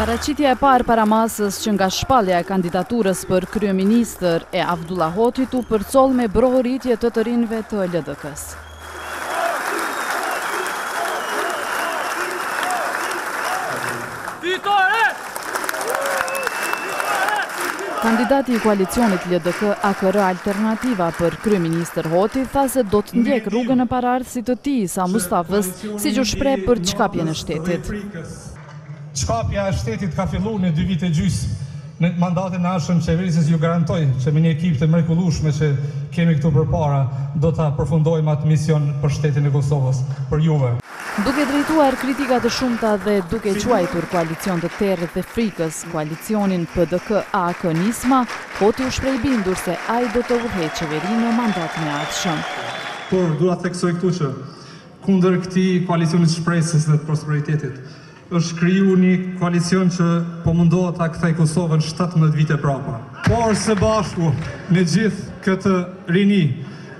Paraqitja e parë para masës që nga shpallja e kandidaturës për kryeministër e Avdullah Hotit u përcoll me brohoritje të të rinjve të LDK-së. Fitore! Kandidati i koalicionit LDK-AKR-Alternativa për kryeministër Hoti tha se do të ndjekë rrugën e paraardhësit të tij, Isa Mustafës, siç u shpreh për çkapjen e shtetit. Çkapja e shtetit ka fillu në dy vite e gjysë në mandatin e ardhshëm qeverisës ju garantoj që me një ekip të mrekullueshme që kemi këtu përpara do ta përfundojmë atë mision për shtetin e Kosovës për juve. Duke drejtuar kritika të shumta dhe duke quajtur koalicion të territ dhe frikës koalicionin PDK-AAK-Nisma, Hoti u shpreh i bindur se ai do të udhëheqë qeverinë në mandatin e ardhshëm. Por, dua të theksoj këtu që, kundër këtij koalicionit të shpresës dhe të prosperitetit, Është krijuar një koalicion që po mundohet ta kthejë Kosovën shtatëmbëdhjetë vite prapa. Por së bashku me gjithë këtë rini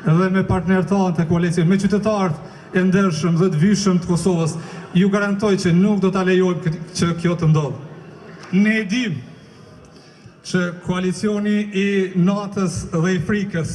dhe me partnerët tanë të koalicionit, me qytetarët e ndershëm dhe të vyshëm të Kosovës, ju garantoj që nuk do ta lejojmë që kjo të ndodhë. Ne e dimë që koalicioni i natës dhe i frikës,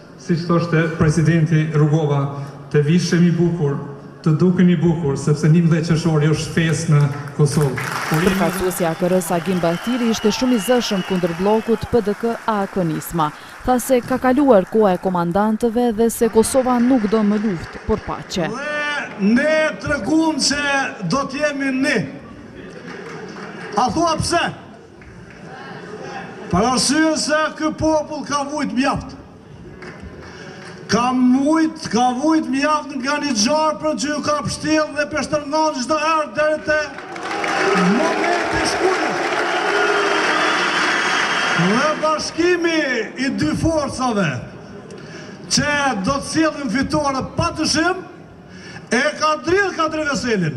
Siç thoshte presidenti Rugova, Të vishemi bukur, të dukemi bukur, sepse njëmbëdhjetë qershori është festë në Kosovë. Përfaqësuesi i AKR-së Agim Bahtiri ishte shumë i zëshëm kundër bllokut PDK-AAK-Nisma. Tha se ka kaluar koha e komandantëve dhe se Kosova nuk do më luftë, por paqe. Dhe ne tregum se do të jemi një. A thua pse? Për arsye se ky popull ka vujt mjaft. Ka vujt, ka vujt mjaft nga një gjarpër që ju ka pështjell dhe po e shtërngon çdo herë deri te momenti i shkuljes. Dhe bashkimi i dy forcave që do të sjellin fitore pa dyshim, E ka dridh Kadri Veselin!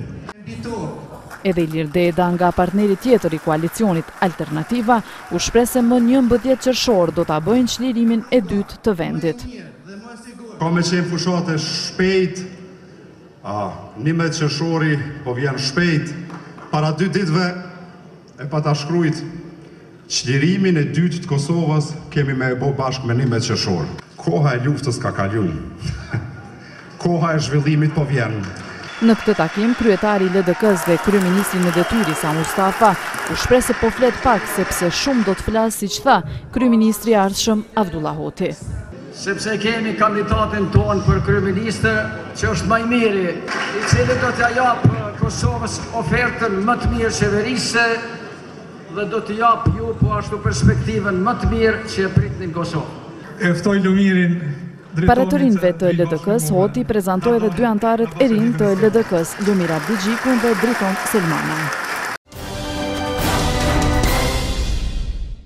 Edhe Ilir Deda nga partneri tjetër i koalicionit Alternativa u shpreh se më njëmbëdhjetë qershor do ta bëjnë çlirimin e dytë të vendit. Ka me qenë fushatë e shpejtë, a, njëmbëdhjetë qershori po vjen shpejt, para dy ditëve, E pata shkrujt Çlirimin e dytë të Kosovës kemi me e bo bashkë me nimbëdhjetë qershor. Koha e luftës ka kalu. Koha e zhvillimit po vjen. Në këtë takim, kryetari i LDK-së dhe kryeministri në detyrë Isa Mustafa u shpreh se po flet pak sepse shumë do të flasë siç tha, kryeministri i ardhshëm Avdullah Hoti. Sepse e kemi kandidatin tonë për kryeministër që është më i miri, i cili do t'i japë Kosovës ofertën më të mirë qeverisëse dhe do t'ju japë ju po ashtu perspektivën më të mirë që e pritni në Kosovë. E ftoj Lumirin, Dritonin. Para të rinjve të LDK-së, Hoti prezantoi edhe dy anëtarët e rinj të LDK-së, Lumir Abdixhikun dhe Driton Selmanajn.